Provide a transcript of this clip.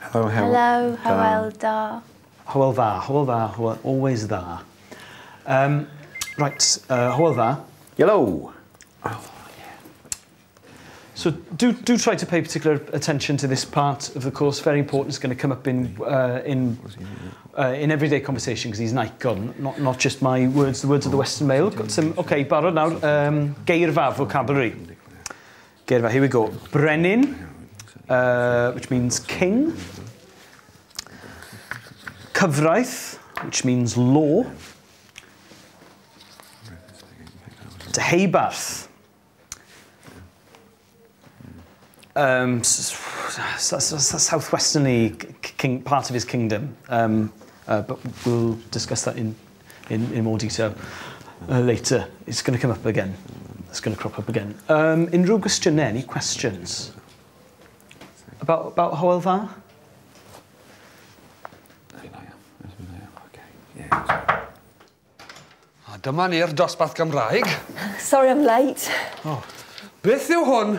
Helo, Hywel Dda. Helo, Hywel Dda. Hywel Dda, Hywel Dda, Hywel, always Dda. Um, right, uh, hwyl dda. Yellow. Oh, yeah. So do, do try to pay particular attention to this part of the course. Very important. It's going to come up in uh, in uh, in everyday conversation because he's Nikon, not not just my words, the words of the Western Mail. Got some. Okay, barod nawr. Um, geirfa vocabulary. Geirfa. Here we go. Brenin, uh, which means king. Cyfraith, which means law. to Haybarth. Um, southwesterly king, part of his kingdom, um, uh, but we'll discuss that in, in, in more detail uh, later. It's going to come up again. It's going to crop up again. Um, unrhyw gwestiynau, any questions? About, about Fa? Yeah. dyma ni'r dosbarth Gymraeg. Sorry I'm late. Oh. Beth yw hwn?